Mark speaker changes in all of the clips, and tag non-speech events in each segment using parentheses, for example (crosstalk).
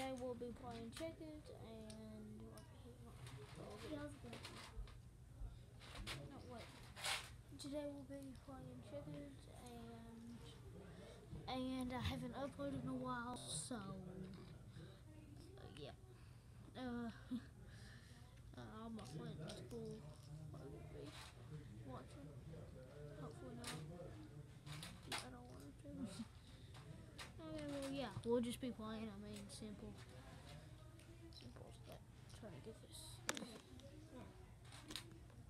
Speaker 1: today we'll be playing checkers and no, wait. Today we'll be playing checkers and and I haven't uploaded in a while, so uh, yeah. Uh, (laughs) uh, friends at school will be watching. Hopefully not. I don't want them to. Okay, well, yeah, we'll just be playing. I mean, simple. Simple as that. Trying to get this.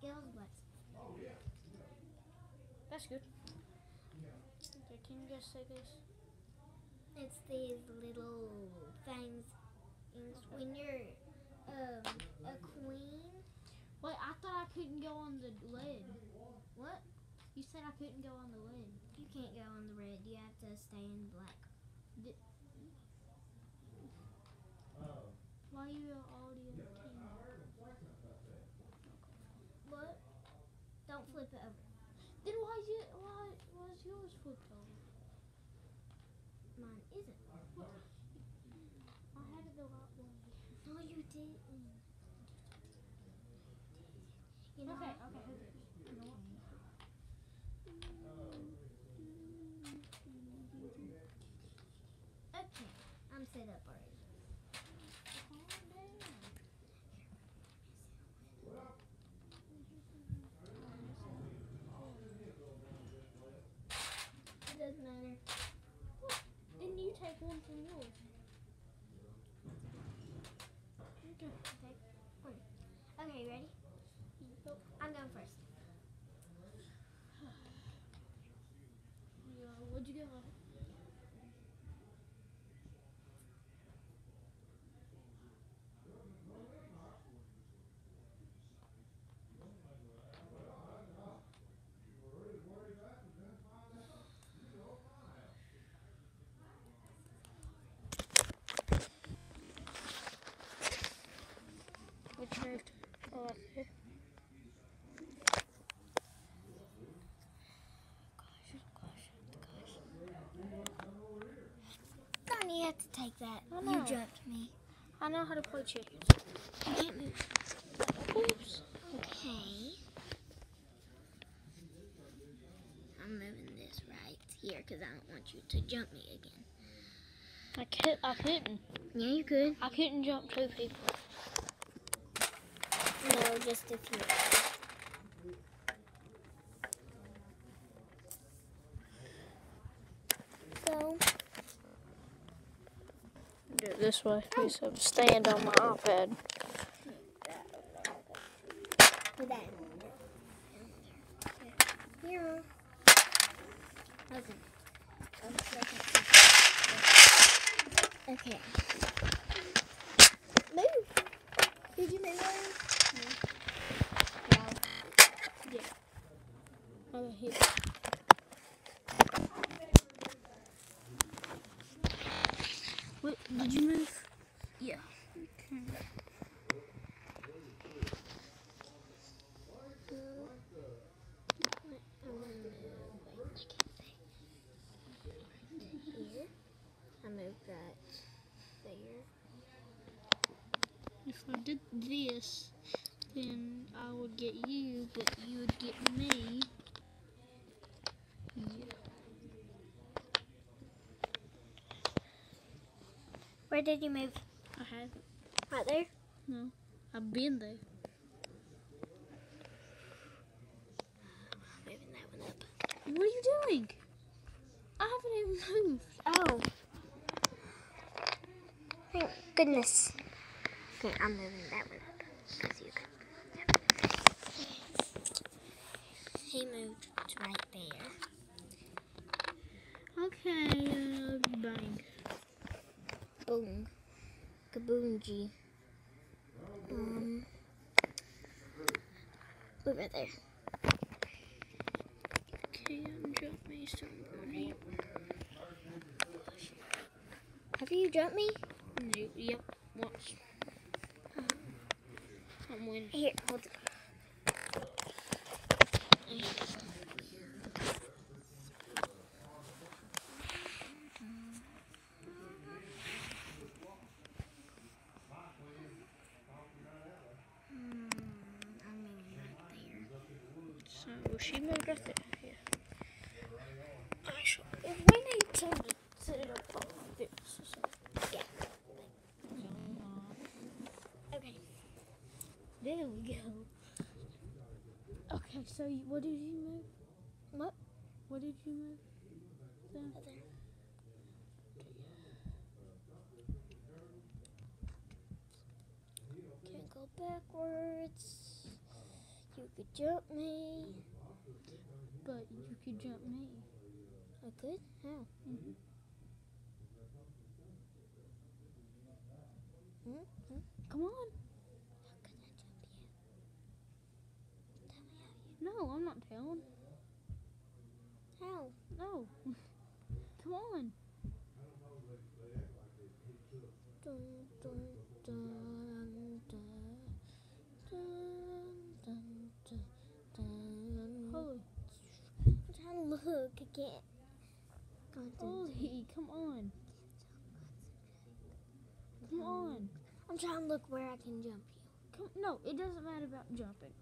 Speaker 1: Yeah. That's good. Okay, can you guys say this?
Speaker 2: It's these little things. things When you're um, a queen,
Speaker 1: Wait, I thought I couldn't go on the lid. What? You said I couldn't go on the lid.
Speaker 2: you can't go on the red. You have to stay in black.
Speaker 1: Why are you already in the team?
Speaker 2: What? Don't flip it over.
Speaker 1: Then why is it why was yours flipped over?
Speaker 2: Mine isn't.
Speaker 1: I had it the right way.
Speaker 2: No, you didn't. You know,
Speaker 1: Okay, okay? You know what?
Speaker 2: okay. I'm set up already.
Speaker 1: Calm down.
Speaker 2: It doesn't matter.
Speaker 1: Didn't you take one from yours? Okay.
Speaker 2: Okay, ready? I'm going first.
Speaker 1: Yeah, what'd you get? Which moved? Oh, okay.
Speaker 2: Don't have to take that? You jumped me.
Speaker 1: I know how to play checkers.
Speaker 2: You can't move.
Speaker 1: Oops.
Speaker 2: Okay. I'm moving this right here because I don't want you to jump me again.
Speaker 1: I could I couldn't.
Speaker 2: Yeah, you could.
Speaker 1: I couldn't jump two people.
Speaker 2: No, just a few. So,
Speaker 1: Do it this way. Use a stand on my iPad.
Speaker 2: Okay. Move. Did you move already? No.
Speaker 1: Here. Wait, did you move?
Speaker 2: Yeah. Here. I moved that there.
Speaker 1: If I did this, then I would get you, but you would get me. Yeah.
Speaker 2: Where did you move?
Speaker 1: I have
Speaker 2: Right there?
Speaker 1: no. I've been there.
Speaker 2: Moving that one up.
Speaker 1: What are you doing? I haven't even moved.
Speaker 2: Oh. Goodness. Okay, I'm moving that one up. 'cause you can- He moved to right there.
Speaker 1: Okay, uh, bang.
Speaker 2: Boom. Kaboomji. Um. Move right there.
Speaker 1: Okay, I'm jump me somebody.
Speaker 2: Have you jumped me?
Speaker 1: No, yep, watch. I'm winning.
Speaker 2: Here, hold it.
Speaker 1: Hmm, she moved up there. So you, what did you move?
Speaker 2: What?
Speaker 1: What did you move?
Speaker 2: Other. Can't go backwards. You could jump me.
Speaker 1: But you could jump me.
Speaker 2: I could? How? Hmm? Hmm?
Speaker 1: Come on.
Speaker 2: How could I jump you? Tell me how you.
Speaker 1: No, I'm not telling.
Speaker 2: How?
Speaker 1: No. (laughs) Come on.
Speaker 2: Dun, dun, dun, dun, dun, dun, dun, dun.
Speaker 1: Holy,
Speaker 2: I'm trying to look. I can't. Go on, dun, dun.
Speaker 1: holy, come on. Come on.
Speaker 2: I'm trying to look where I can jump you.
Speaker 1: Come. No, it doesn't matter about jumping.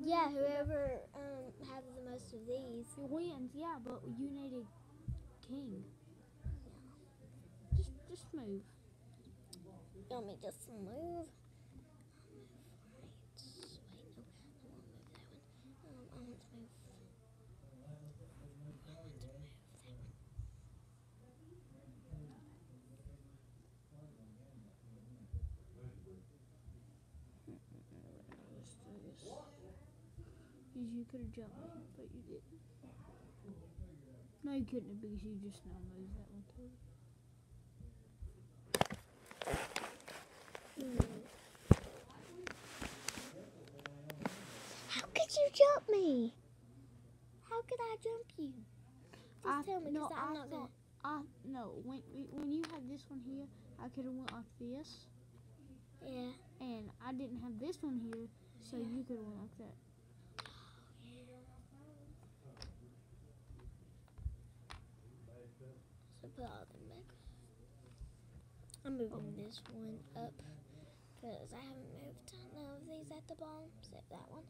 Speaker 2: Yeah, whoever um has the most of these.
Speaker 1: It wins, yeah, but you need a king. Just, just move.
Speaker 2: You want me just to move? Right. Wait, no, I won't move that one. Um, I want to move. I want to move that one.
Speaker 1: Let's do this. 'Cause you could have jumped me, but you didn't. No, you couldn't have because you just now moved that one too.
Speaker 2: How could you jump me? How could I jump you? Just
Speaker 1: I-
Speaker 2: tell me,
Speaker 1: no,
Speaker 2: because I'm
Speaker 1: I
Speaker 2: not
Speaker 1: thought- I no. When when you had this one here, I could have went like this,
Speaker 2: Yeah.
Speaker 1: and I didn't have this one here, so you could have went like that.
Speaker 2: Put all them back. I'm moving oh. this one up because I haven't moved none of these at the bottom except that one.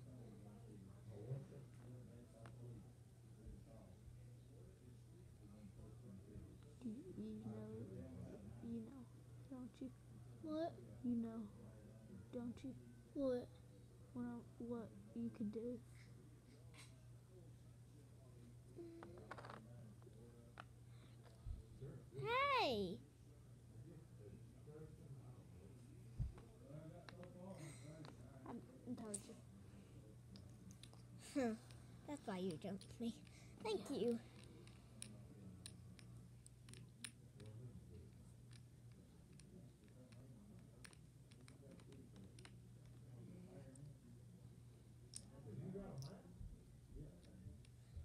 Speaker 1: You, you know, you know, don't you?
Speaker 2: What?
Speaker 1: You know, don't you?
Speaker 2: What?
Speaker 1: What what you could do?
Speaker 2: Hey!
Speaker 1: I told you.
Speaker 2: Huh. That's why you jumped me. Thank you.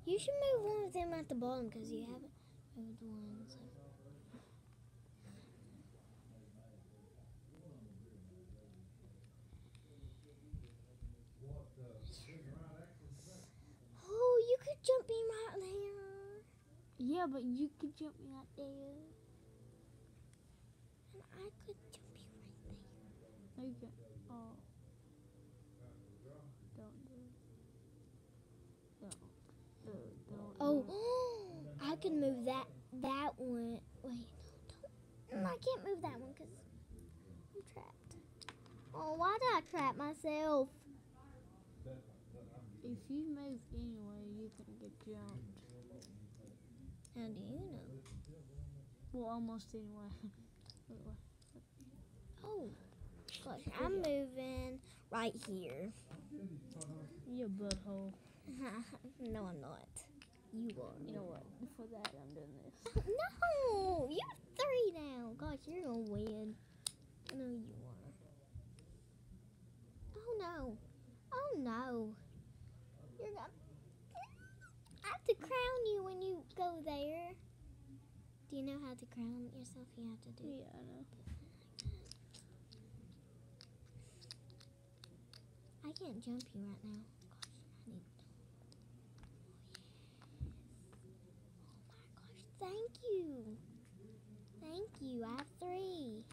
Speaker 2: You should move one of them at the bottom because you haven't moved one. So. Oh, you could jump me right there.
Speaker 1: Yeah, but you could jump me out there.
Speaker 2: And I could jump you right there.
Speaker 1: No, you can. Oh. Don't do it. Don't. Don't. don't
Speaker 2: Oh. (gasps) I can move that that one. Wait, no, don't. I can't move that one because I'm trapped. Oh, why did I trap myself?
Speaker 1: If you move anyway, you can get jumped.
Speaker 2: How do you know?
Speaker 1: Well, almost what? (laughs)
Speaker 2: Oh, gosh, I'm moving right here.
Speaker 1: You butthole. (laughs)
Speaker 2: no, I'm not. You are.
Speaker 1: You know what? For that, I'm doing this. (laughs)
Speaker 2: No, you're three now. Gosh, you're gonna win. No, you are. Oh no. Oh no. You're gonna. I have to crown you when you go there. Do you know how to crown yourself? You have to do.
Speaker 1: Yeah, I know.
Speaker 2: I can't jump you right now. Gosh, I need. Oh my gosh! Thank you. Thank you. I have three.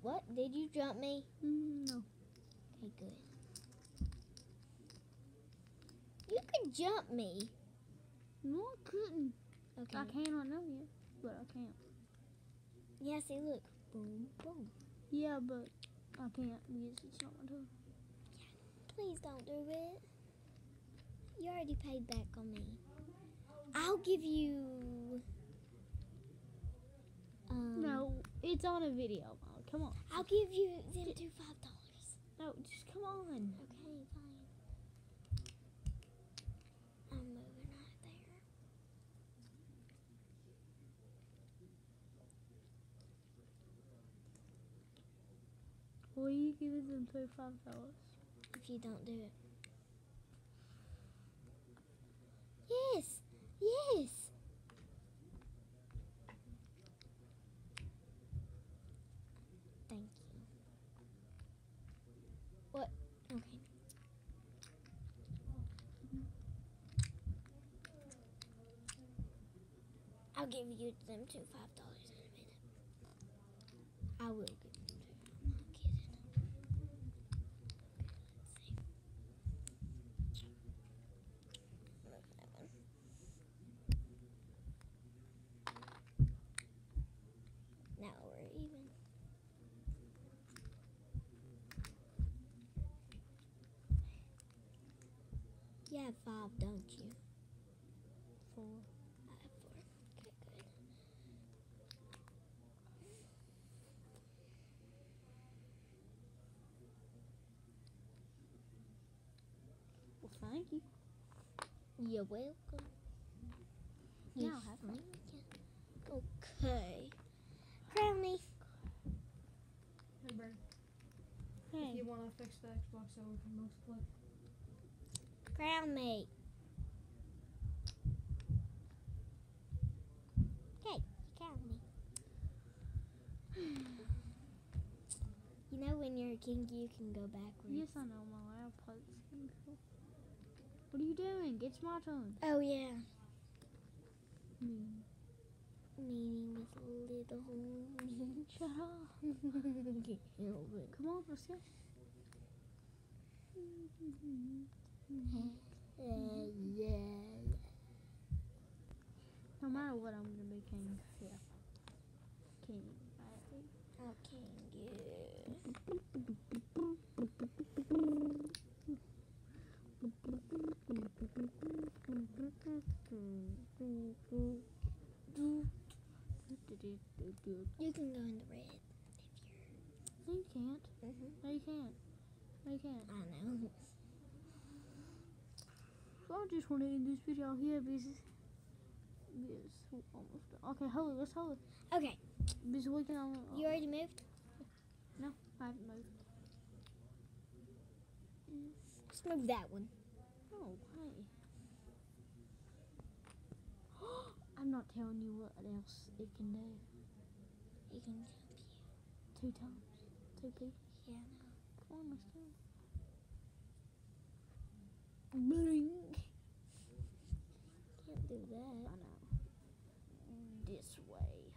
Speaker 2: What? Did you jump me?
Speaker 1: Mm, no.
Speaker 2: Okay, good. to jump me.
Speaker 1: No, I couldn't.
Speaker 2: Okay.
Speaker 1: I can right now, yeah, but I can't.
Speaker 2: Yeah, see, look. Boom, boom.
Speaker 1: Yeah, but I can't because it's not my turn.
Speaker 2: Please don't do it. You already paid back on me. I'll give you. Um,
Speaker 1: No, it's on a video. Mom. Come on.
Speaker 2: I'll give you them two five dollars.
Speaker 1: No, just come on.
Speaker 2: Okay, fine. I'm moving right there.
Speaker 1: Are you giving them for five dollars?
Speaker 2: If you don't do it. Yes. Yes. Thank you. What? Okay. I'll give you them two five dollars in a minute. I will give them to you. I'm not kidding. Okay, let's see. Move that one. Now we're even. You have five, don't you?
Speaker 1: Four.
Speaker 2: I have four. Okay, good.
Speaker 1: Well, thank you.
Speaker 2: You're welcome.
Speaker 1: Yeah,
Speaker 2: You
Speaker 1: I'll have
Speaker 2: fine? Yeah. Okay. Crown me.
Speaker 3: Hey, Brad.
Speaker 1: Hey.
Speaker 3: If you want to fix the Xbox so we can most play.
Speaker 2: Crown me. Okay, crown me. You know when you're a king, you can go backwards.
Speaker 1: Yes, I know my AirPods. can go. What are you doing? It's my turn.
Speaker 2: Oh yeah.
Speaker 1: Hmm.
Speaker 2: Meeting with little. (laughs)
Speaker 1: Shut up. (laughs)
Speaker 2: Can't help it.
Speaker 1: Come on, let's go. (laughs)
Speaker 2: Uh, yeah.
Speaker 1: No matter what, I'm gonna be king. Yeah. King. I-
Speaker 2: Okay, yeah. You can go in the red
Speaker 1: No, you can't.
Speaker 2: if you're.
Speaker 1: No, you can't. No, you can't.
Speaker 2: I know.
Speaker 1: So I just want to end this video here because we're almost done. Okay, hold it. Let's hold it.
Speaker 2: Okay,
Speaker 1: Because we can. only-
Speaker 2: you uh, already moved?
Speaker 1: No, I haven't moved.
Speaker 2: Let's move that one.
Speaker 1: Oh, hey. (gasps) I'm not telling you what else it can do.
Speaker 2: It can jump
Speaker 1: Two times. Two people.
Speaker 2: you. Yeah.
Speaker 1: Come on, let's go. Blink.
Speaker 2: Do
Speaker 1: I know. This way.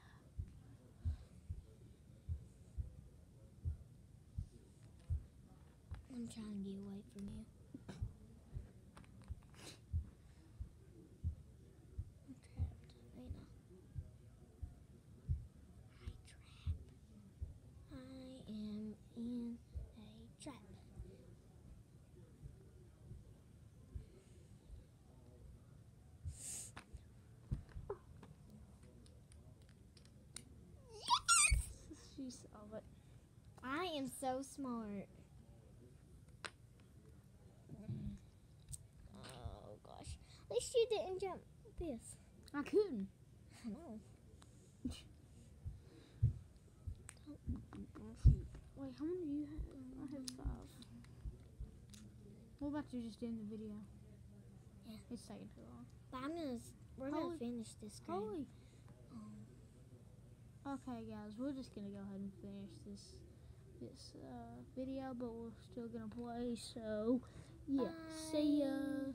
Speaker 2: I'm trying to get away from you. I'm trapped right now. I trap. I am in a trap.
Speaker 1: It.
Speaker 2: I am so smart. Oh gosh. At least you didn't jump this.
Speaker 1: I couldn't.
Speaker 2: I know. (laughs)
Speaker 1: Wait, how many do you have? I have five. We're about to just end the video.
Speaker 2: Yeah.
Speaker 1: It's taking too long.
Speaker 2: But I'm gonna. We're gonna finish this game.
Speaker 1: Holy. Okay, guys, we're just gonna go ahead and finish this this uh, video, but we're still gonna play. So, yeah. See ya.
Speaker 2: Bye.